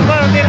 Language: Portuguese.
para